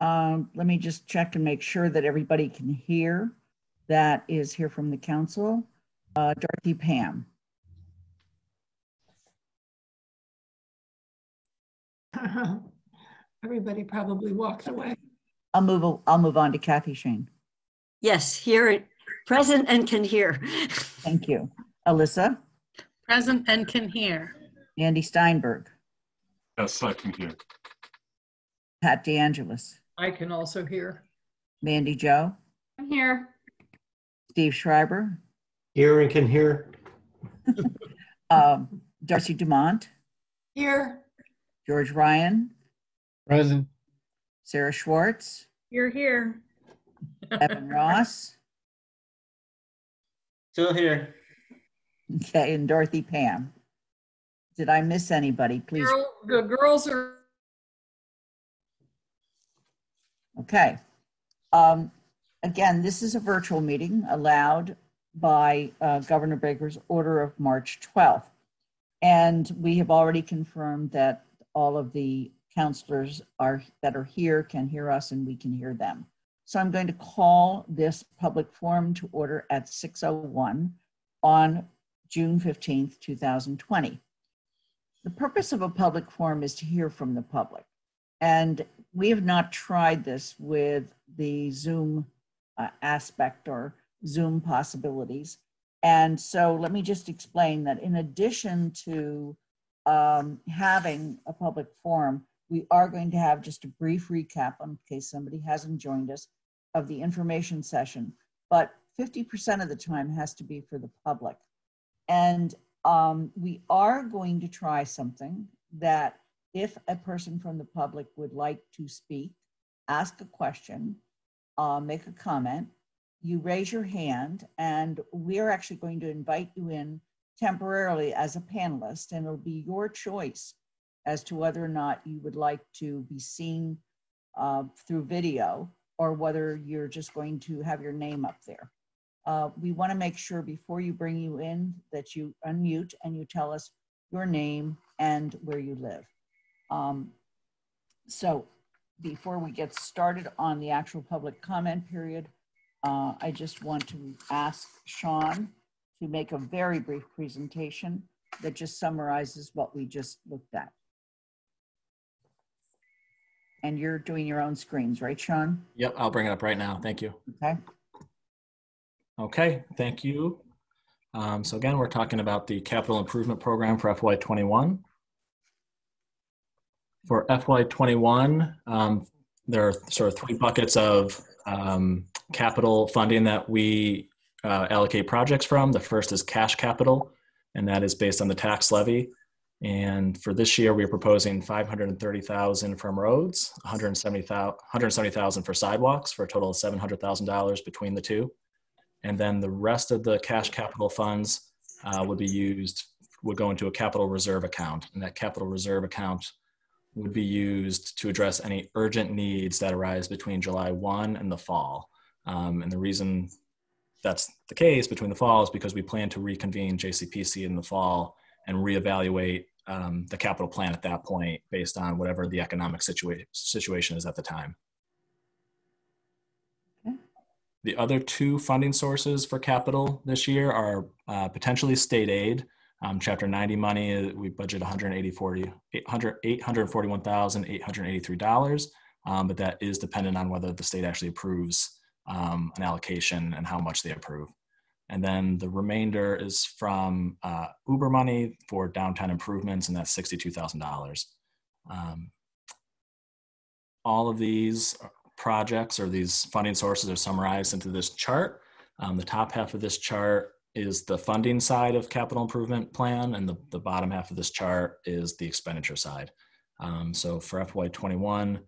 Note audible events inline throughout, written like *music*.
Um, let me just check and make sure that everybody can hear. That is here from the council. Uh, Dorothy Pam. *laughs* Everybody probably walked away. I'll move, I'll move on to Cathy Schoen. Yes, here, present and can hear. *laughs* Thank you. Alisa, Present and can hear. Andy Steinberg, Yes, I can hear. Pat DeAngelis, I can also hear. Mandi Jo, I'm here. Steve Schreiber, Here and can hear. *laughs* um, Darcy Dumont, Here. George Ryan, Present. Sarah Swartz, You're here. Evan *laughs* Ross, Still here. okay, and Dorothy Pam. Did I miss anybody? Please, Girl- The girls are, okay. Um, again, this is a virtual meeting allowed by uh, Governor Baker's order of March 12th. And we have already confirmed that all of the councilors are, that are here can hear us and we can hear them. So I'm going to call this public forum to order at 6:01 on June 15th, 2020. The purpose of a public forum is to hear from the public. And we have not tried this with the Zoom uh, aspect or Zoom possibilities. And so let me just explain that in addition to um, having a public forum, we are going to have just a brief recap in case somebody hasn't joined us of the information session. But 50% of the time has to be for the public. And um, we are going to try something that if a person from the public would like to speak, ask a question, uh, make a comment, you raise your hand, and we're actually going to invite you in temporarily as a panelist, and it'll be your choice as to whether or not you would like to be seen uh, through video or whether you're just going to have your name up there. Uh, we want to make sure before you bring you in that you unmute and you tell us your name and where you live. Um, so before we get started on the actual public comment period, uh, I just want to ask Sean to make a very brief presentation that just summarizes what we just looked at. And you're doing your own screens, right, Sean? Yep, I'll bring it up right now. Thank you. Okay. Okay, thank you. Um, so again, we're talking about the capital improvement program for FY21. For FY21, um, there are sort of three buckets of um, capital funding that we uh, allocate projects from. The first is cash capital, and that is based on the tax levy. And for this year, we're proposing 530,000 from roads, 170,000 170,000 for sidewalks, for a total of $700,000 between the two. And then the rest of the cash capital funds uh, would be used, would go into a capital reserve account. And that capital reserve account would be used to address any urgent needs that arise between July 1 and the fall. Um, and the reason that's the case between the fall is because we plan to reconvene JCPC in the fall and reevaluate um, the capital plan at that point based on whatever the economic situa- situation is at the time. Okay. The other two funding sources for capital this year are uh, potentially state aid. Um, Chapter 90 money, uh, we budget 180, 40, 800, $841,883, um, but that is dependent on whether the state actually approves um, an allocation and how much they approve. And then the remainder is from uh, Uber money for downtown improvements, and that's $62,000. Um, all of these projects or these funding sources are summarized into this chart. Um, the top half of this chart is the funding side of capital improvement plan, and the, the bottom half of this chart is the expenditure side. Um, so for FY21,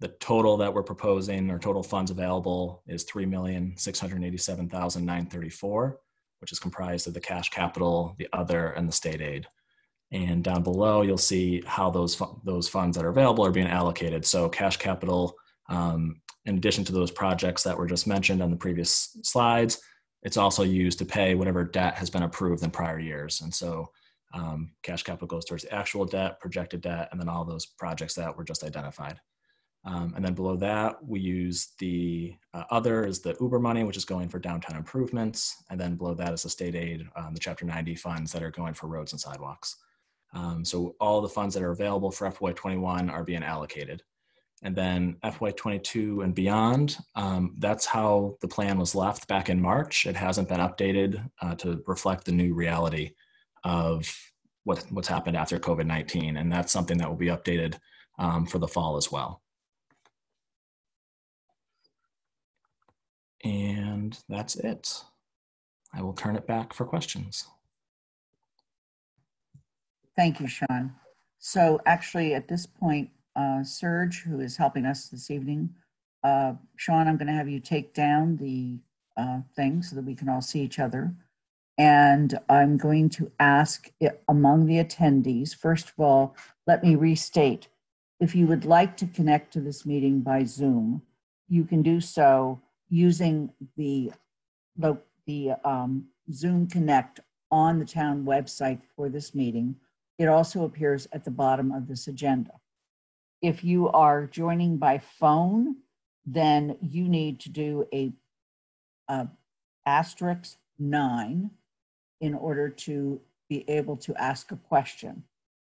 the total that we're proposing or total funds available is 3,687,934, which is comprised of the cash capital, the other, and the state aid. And down below, you'll see how those, fu- those funds that are available are being allocated. So cash capital, um, in addition to those projects that were just mentioned on the previous slides, it's also used to pay whatever debt has been approved in prior years. And so um, cash capital goes towards the actual debt, projected debt, and then all those projects that were just identified. Um, and then below that, we use the uh, other is the Uber money, which is going for downtown improvements. And then below that is the state aid, um, the Chapter 90 funds that are going for roads and sidewalks. Um, so all the funds that are available for FY21 are being allocated. And then FY22 and beyond, um, that's how the plan was left back in March. It hasn't been updated uh, to reflect the new reality of what, what's happened after COVID 19. And that's something that will be updated um, for the fall as well. And that's it. I will turn it back for questions. Thank you, Sean. So actually, at this point, uh, Serge, who is helping us this evening, uh, Sean, I'm going to have you take down the uh, thing so that we can all see each other. And I'm going to ask i- among the attendees, first of all, let me restate. If you would like to connect to this meeting by Zoom, you can do so using the, the, the um, Zoom Connect on the town website for this meeting. It also appears at the bottom of this agenda. If you are joining by phone, then you need to do a, a asterisk nine in order to be able to ask a question.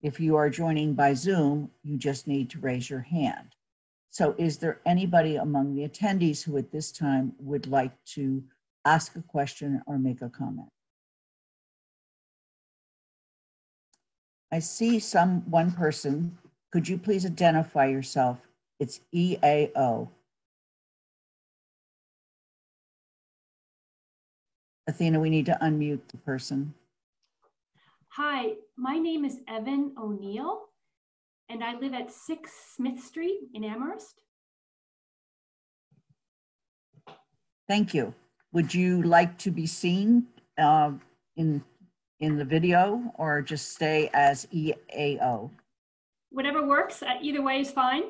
If you are joining by Zoom, you just need to raise your hand. So is there anybody among the attendees who at this time would like to ask a question or make a comment? I see some, one person. Could you please identify yourself? It's EAO. Athena, we need to unmute the person. Hi, my name is Evan O'Neill, and I live at 6 Smith Street in Amherst. Thank you. Would you like to be seen uh, in, in the video or just stay as EAO? Whatever works, uh, either way is fine.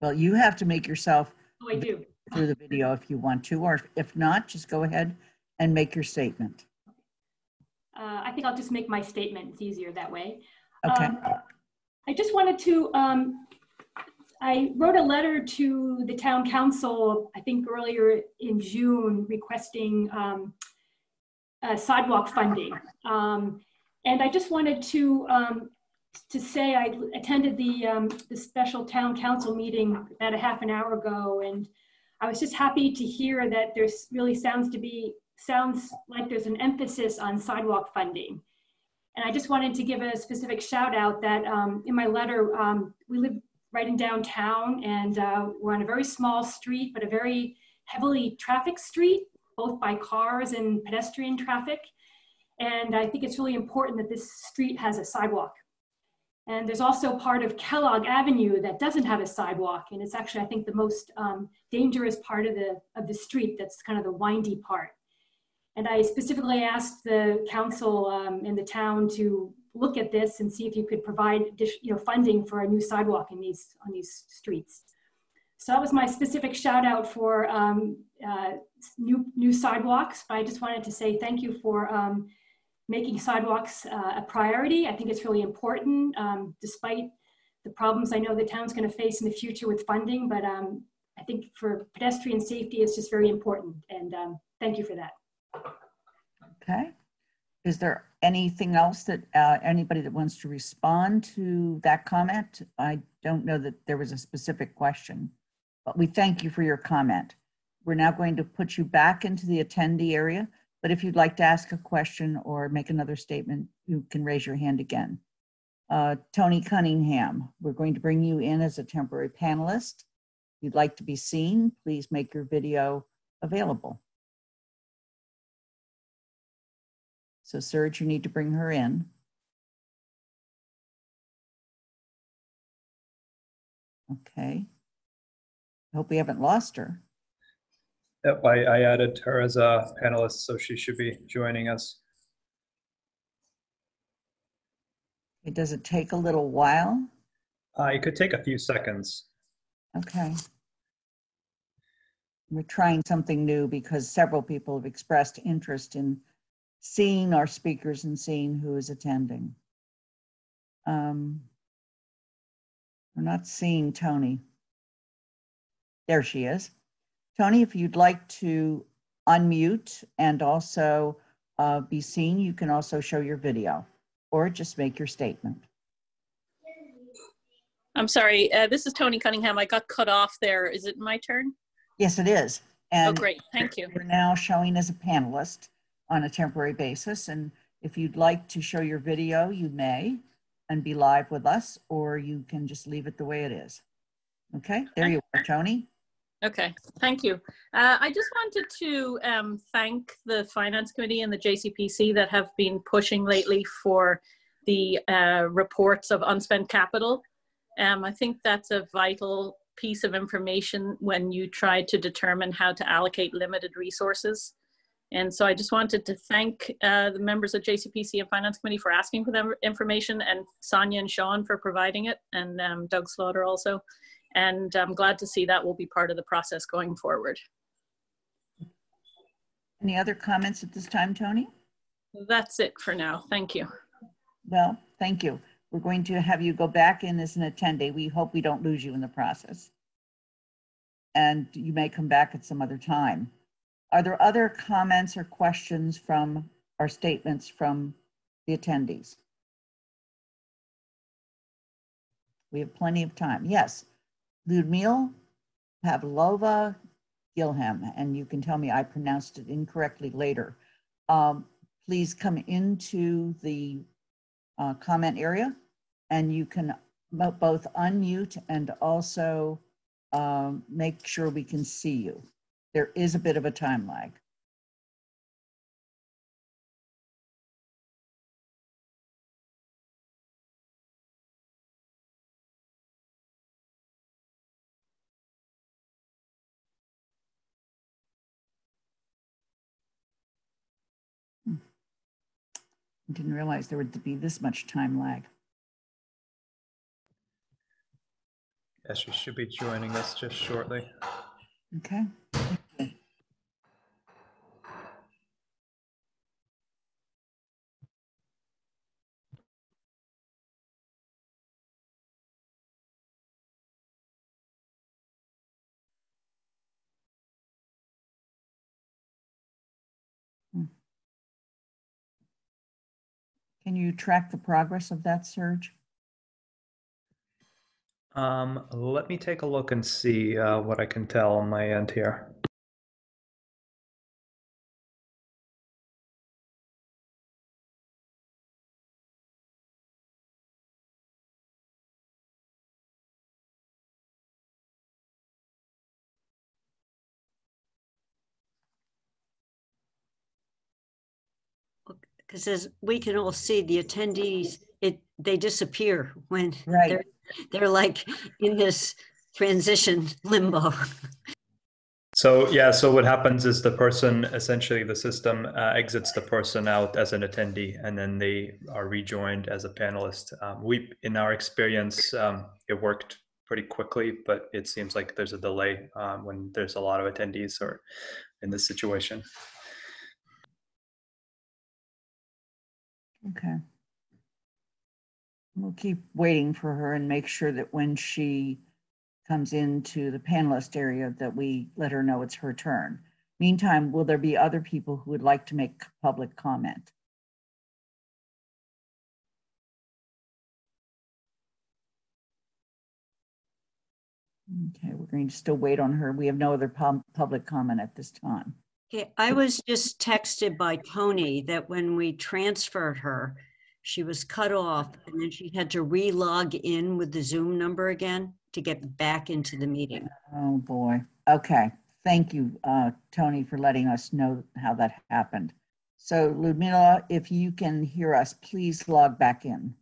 Well, you have to make yourself Oh, I do. through the video if you want to, or if not, just go ahead and make your statement. Uh, I think I'll just make my statement. It's easier that way. Okay, Um, I just wanted to, um, I wrote a letter to the town council, I think earlier in June, requesting um, uh, sidewalk funding. Um, And I just wanted to, um, to say I attended the, um, the special town council meeting about a half an hour ago. And I was just happy to hear that there's really sounds to be, sounds like there's an emphasis on sidewalk funding. And I just wanted to give a specific shout out that um, in my letter, um, we live right in downtown and uh, we're on a very small street, but a very heavily traffic street, both by cars and pedestrian traffic. And I think it's really important that this street has a sidewalk. And there's also part of Kellogg Avenue that doesn't have a sidewalk. And it's actually, I think, the most um, dangerous part of the, of the street that's kind of the windy part. And I specifically asked the council um, in the town to look at this and see if you could provide you know, funding for a new sidewalk in these, on these streets. So that was my specific shout out for um, uh, new, new sidewalks. But I just wanted to say thank you for um, making sidewalks uh, a priority. I think it's really important, um, despite the problems I know the town's going to face in the future with funding. But um, I think for pedestrian safety, it's just very important. And um, thank you for that. okay. Is there anything else that, uh, anybody that wants to respond to that comment? I don't know that there was a specific question, but we thank you for your comment. We're now going to put you back into the attendee area, but if you'd like to ask a question or make another statement, you can raise your hand again. Uh, Tony Cunningham, we're going to bring you in as a temporary panelist. If you'd like to be seen, please make your video available. So Serge, you need to bring her in. Okay. I Hope we haven't lost her. Yep, I, I added her as a panelist, so she should be joining us. It does it take a little while? Uh, it could take a few seconds. Okay. We're trying something new because several people have expressed interest in seeing our speakers and seeing who is attending. Um, We're not seeing Tony. There she is. Tony, if you'd like to unmute and also uh, be seen, you can also show your video or just make your statement. I'm sorry, uh, this is Tony Cunningham. I got cut off there. Is it my turn? Yes, it is. Oh, great, thank you. We're now showing as a panelist on a temporary basis. And if you'd like to show your video, you may and be live with us, or you can just leave it the way it is. Okay, there you are, Tony. Okay, thank you. Uh, I just wanted to um, thank the Finance Committee and the JCPC that have been pushing lately for the uh, reports of unspent capital. Um, I think that's a vital piece of information when you try to determine how to allocate limited resources. And so I just wanted to thank uh, the members of JCPC and Finance Committee for asking for that information and Sonia and Sean for providing it and um, Doug Slaughter also. And I'm glad to see that will be part of the process going forward. Any other comments at this time, Tony? That's it for now. Thank you. Well, thank you. We're going to have you go back in as an attendee. We hope we don't lose you in the process. And you may come back at some other time. Are there other comments or questions from our statements from the attendees? We have plenty of time. Yes. Ludmil Pavlova Gilham, and you can tell me I pronounced it incorrectly later. Um, please come into the uh, comment area and you can both unmute and also um, make sure we can see you. There is a bit of a time lag. Didn't realize there would be this much time lag. Yes, she should be joining us just shortly. Okay. Can you track the progress of that Serge? Um, let me take a look and see uh, what I can tell on my end here. Because as we can all see, the attendees, it, they disappear when Right. they're, they're like in this transition limbo. So yeah, so what happens is the person essentially the system uh, exits the person out as an attendee, and then they are rejoined as a panelist. Um, we, in our experience, um, it worked pretty quickly, but it seems like there's a delay um, when there's a lot of attendees or in this situation. Okay. We'll keep waiting for her and make sure that when she comes into the panelist area that we let her know it's her turn. Meantime, will there be other people who would like to make public comment? Okay, we're going to still wait on her. We have no other pub- public comment at this time. Okay, I was just texted by Tony that when we transferred her, she was cut off and then she had to re-log in with the Zoom number again to get back into the meeting. Oh, boy. Okay. Thank you, uh, Tony, for letting us know how that happened. So Ludmila, if you can hear us, please log back in.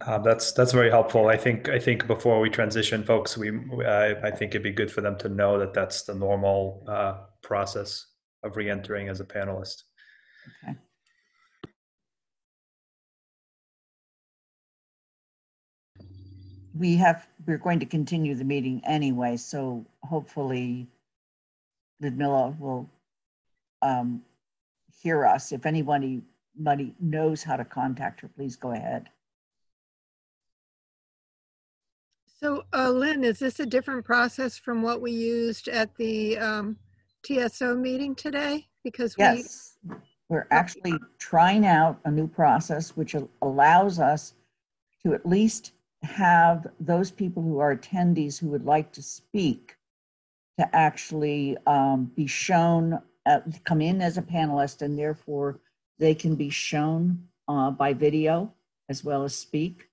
Uh, that's that's very helpful. I think I think before we transition, folks, we I think it'd be good for them to know that that's the normal uh, process of re-entering as a panelist. Okay. We have, we're going to continue the meeting anyway, so hopefully Ludmila will um, hear us. If anybody knows how to contact her, please go ahead. So, uh, Lynn, is this a different process from what we used at the um, TSO meeting today? Because we, Yes, we're actually trying out a new process which al- allows us to at least have those people who are attendees who would like to speak to actually um, be shown, uh, come in as a panelist and therefore they can be shown uh, by video as well as speak.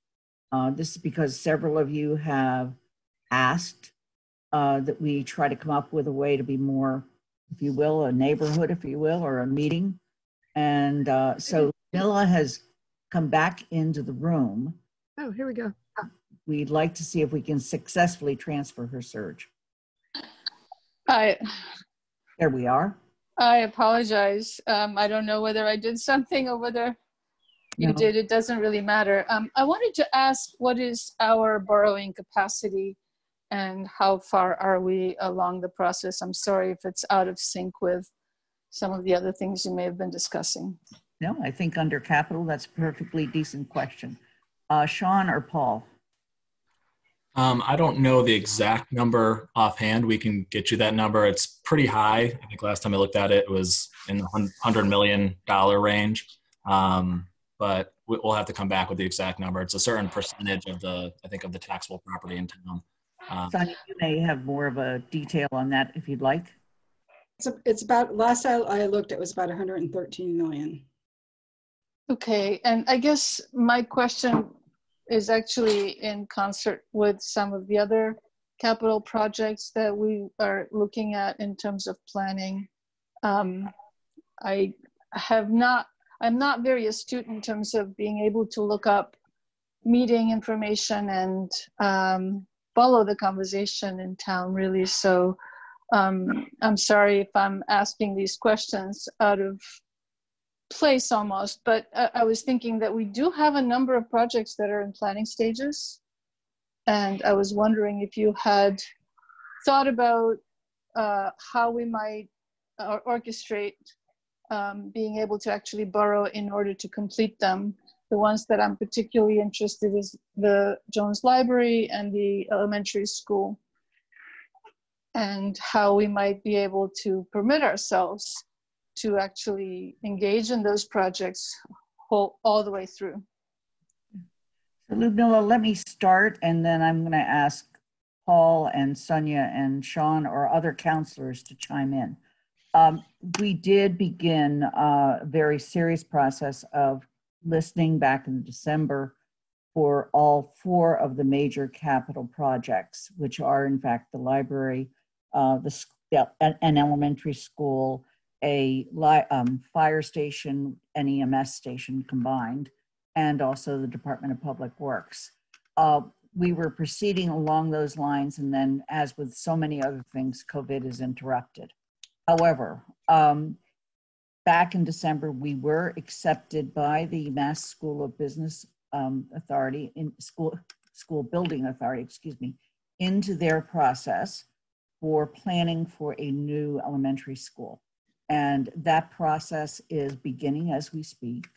Uh, This is because several of you have asked uh, that we try to come up with a way to be more, if you will, a neighborhood, if you will, or a meeting. And uh, so Mila has come back into the room. oh, here we go. We'd like to see if we can successfully transfer her Serge. I There we are. I apologize. Um, I don't know whether I did something or whether you No. did. It doesn't really matter. Um, I wanted to ask what is our borrowing capacity and how far are we along the process? I'm sorry if it's out of sync with some of the other things you may have been discussing. No, I think under capital, that's a perfectly decent question. Uh, Sean or Paul? Um, I don't know the exact number offhand. We can get you that number. It's pretty high. I think last time I looked at it, it was in the hundred million dollar range. Um, but we- we'll have to come back with the exact number. It's a certain percentage of the, I think, of the taxable property in town. Um, Sonia, you may have more of a detail on that if you'd like. It's, a- it's about, last I, I looked, it was about 113 million. Okay, and I guess my question is actually in concert with some of the other capital projects that we are looking at in terms of planning. Um, I have not, I'm not very astute in terms of being able to look up meeting information and um, follow the conversation in town really. So um, I'm sorry if I'm asking these questions out of place almost, but I, I was thinking that we do have a number of projects that are in planning stages. And I was wondering if you had thought about uh, how we might uh, orchestrate um, being able to actually borrow in order to complete them. The ones that I'm particularly interested is the Jones Library and the elementary school. And how we might be able to permit ourselves to actually engage in those projects whole, all the way through. So Ludmilla, let me start and then I'm going to ask Paul and Sonia and Sean or other councilors to chime in. Um, we did begin a very serious process of listening back in December for all four of the major capital projects, which are in fact the library, uh, the, an, an elementary school, a li- um, fire station, and EMS station combined, and also the Department of Public Works. Uh, we were proceeding along those lines, and then, as with so many other things, COVID is interrupted. However, um, back in December, we were accepted by the Mass School of Business um, Authority in school school building authority, excuse me, into their process for planning for a new elementary school. And that process is beginning as we speak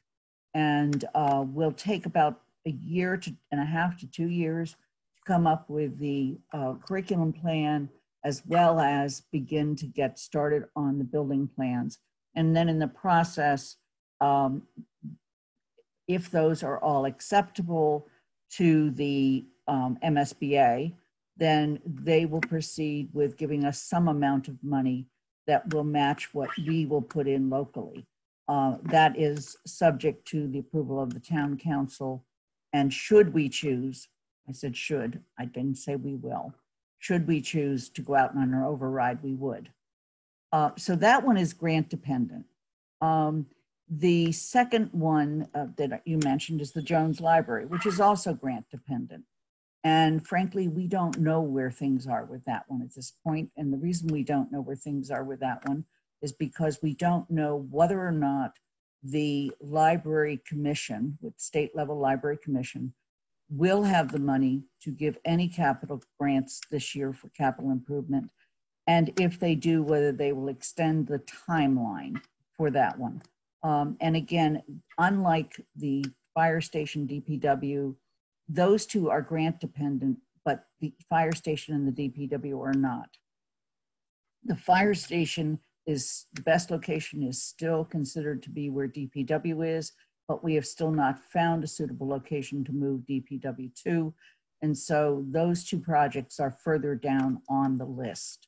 and uh, will take about a year to, and a half to two years to come up with the uh, curriculum plan as well as begin to get started on the building plans. And then in the process, um, if those are all acceptable to the um, MSBA, then they will proceed with giving us some amount of money that will match what we will put in locally. Uh, That is subject to the approval of the town council. And should we choose, I said should, I didn't say we will. Should we choose to go out on our override, we would. Uh, So that one is grant dependent. Um, The second one uh, that you mentioned is the Jones Library, which is also grant dependent. And frankly, we don't know where things are with that one at this point. And the reason we don't know where things are with that one is because we don't know whether or not the library commission, with state level library commission, will have the money to give any capital grants this year for capital improvement. And if they do, whether they will extend the timeline for that one. Um, and again, unlike the fire station DPW, those two are grant dependent, but the fire station and the DPW are not. The fire station is, the best location is still considered to be where DPW is, but we have still not found a suitable location to move DPW to. And so those two projects are further down on the list.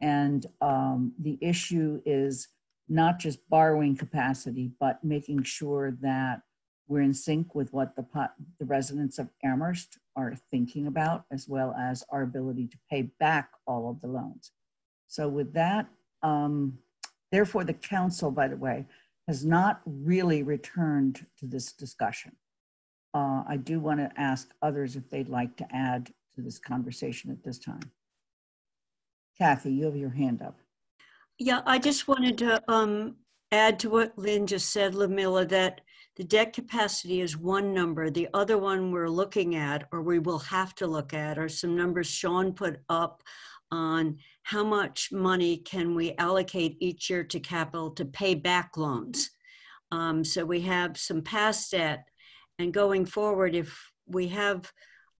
And um, the issue is not just borrowing capacity, but making sure that we're in sync with what the, po- the residents of Amherst are thinking about, as well as our ability to pay back all of the loans. So with that, um, therefore, the council, by the way, has not really returned to this discussion. Uh, I do want to ask others if they'd like to add to this conversation at this time. Cathy, you have your hand up. Yeah, I just wanted to um, add to what Lynn just said, Ludmilla, that the debt capacity is one number. The other one we're looking at, or we will have to look at, are some numbers Sean put up on how much money can we allocate each year to capital to pay back loans. Um, so we have some past debt, and going forward, if we have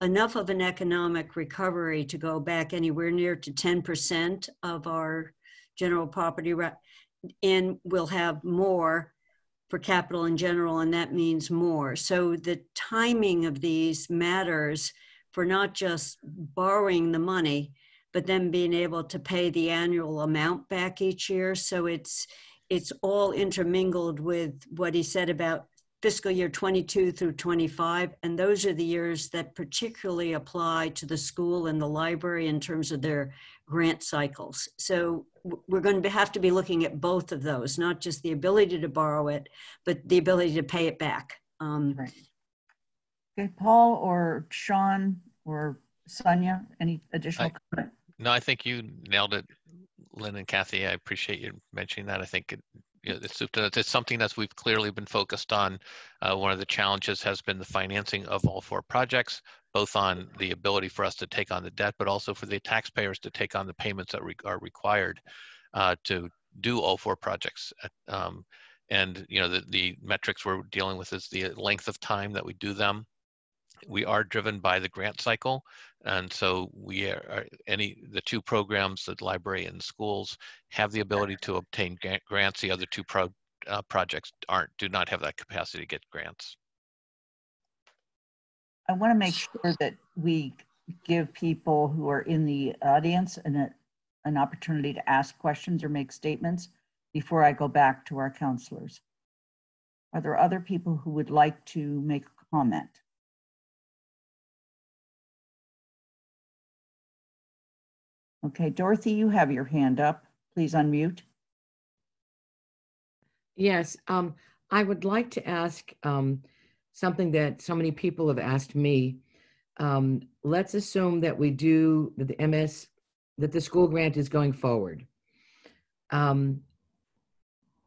enough of an economic recovery to go back anywhere near to 10% of our general property, and we'll have more for capital in general, and that means more. So the timing of these matters for not just borrowing the money, but then being able to pay the annual amount back each year. So it's it's all intermingled with what he said about fiscal year 22 through 25 and those are the years that particularly apply to the school and the library in terms of their grant cycles so we're going to have to be looking at both of those not just the ability to borrow it but the ability to pay it back um, right. okay paul or sean or sonia any additional I, comment no i think you nailed it lynn and kathy i appreciate you mentioning that i think it, you know, it's, it's something that we've clearly been focused on. Uh, one of the challenges has been the financing of all four projects, both on the ability for us to take on the debt, but also for the taxpayers to take on the payments that re are required uh, to do all four projects. Um, and you know, the, the metrics we're dealing with is the length of time that we do them. We are driven by the grant cycle, and so we are any the two programs, the library and schools, have the ability to obtain grants. The other two pro, uh, projects aren't do not have that capacity to get grants. I want to make sure that we give people who are in the audience an, an opportunity to ask questions or make statements before I go back to our councilors. Are there other people who would like to make a comment? Okay, Dorothy, you have your hand up. Please unmute. Yes, um, I would like to ask um, something that so many people have asked me. Um, let's assume that we do that the MS, that the school grant is going forward. Um,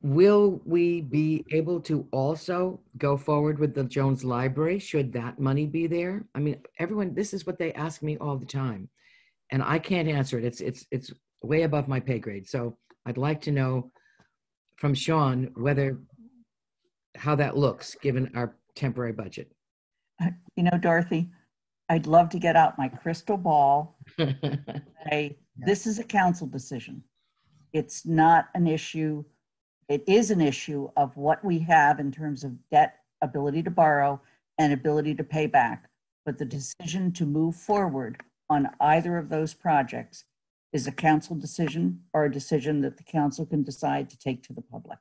will we be able to also go forward with the Jones Library? Should that money be there? I mean, everyone, this is what they ask me all the time and I can't answer it. It's it's it's way above my pay grade. So I'd like to know from Sean whether how that looks given our temporary budget. Uh, you know, Dorothy, I'd love to get out my crystal ball. *laughs* say, this is a council decision. It's not an issue. It is an issue of what we have in terms of debt, ability to borrow, and ability to pay back. But the decision to move forward on either of those projects is a council decision or a decision that the council can decide to take to the public.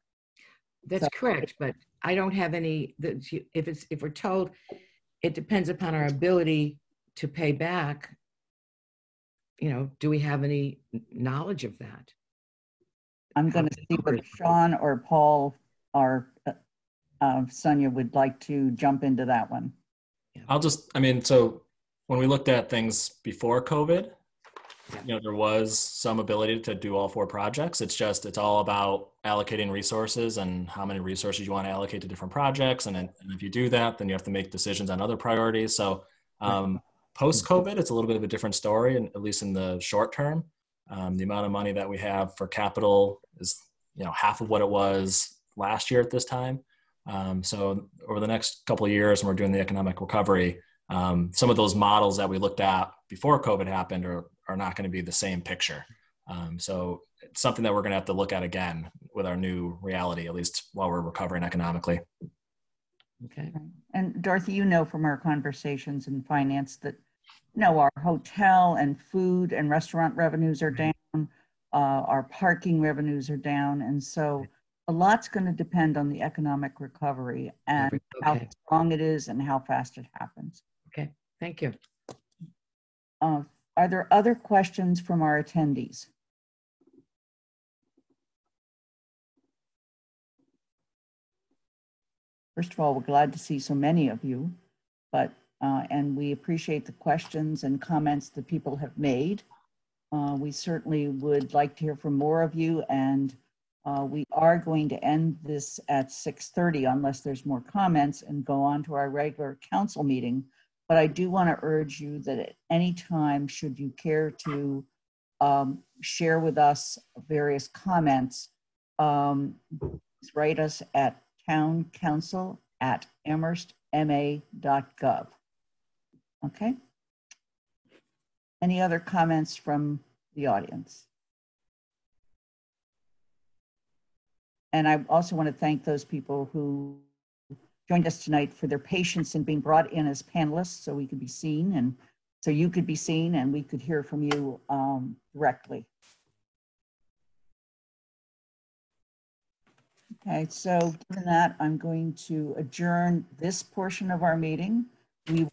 That's so, correct, but I don't have any, if it's, if we're told it depends upon our ability to pay back, you know, do we have any knowledge of that? I'm going to see whether Sean or Paul or uh, uh, Sonia would like to jump into that one. I'll just, I mean, so when we looked at things before COVID, you know, there was some ability to do all four projects. It's just, it's all about allocating resources and how many resources you want to allocate to different projects. And, then, and if you do that, then you have to make decisions on other priorities. So um, post COVID, it's a little bit of a different story, and at least in the short term. Um, the amount of money that we have for capital is, you know, half of what it was last year at this time. Um, so over the next couple of years, when we're doing the economic recovery, um, some of those models that we looked at before COVID happened are, are not going to be the same picture. Um, so it's something that we're going to have to look at again with our new reality, at least while we're recovering economically. Okay. And Dorothy, you know from our conversations in finance that, you know, our hotel and food and restaurant revenues are down, uh, our parking revenues are down. And so a lot's going to depend on the economic recovery and how Okay. strong it is and how fast it happens. Thank you. Uh, Are there other questions from our attendees? First of all, we're glad to see so many of you, but, uh, and we appreciate the questions and comments that people have made. Uh, We certainly would like to hear from more of you, and uh, we are going to end this at 6:30 unless there's more comments and go on to our regular council meeting. But I do want to urge you that at any time, should you care to um, share with us various comments, um, write us at towncouncil@amherstma.gov. Okay? Any other comments from the audience? And I also want to thank those people who joined us tonight for their patience in being brought in as panelists so we could be seen and so you could be seen and we could hear from you um, directly. Okay, so given that, I'm going to adjourn this portion of our meeting. We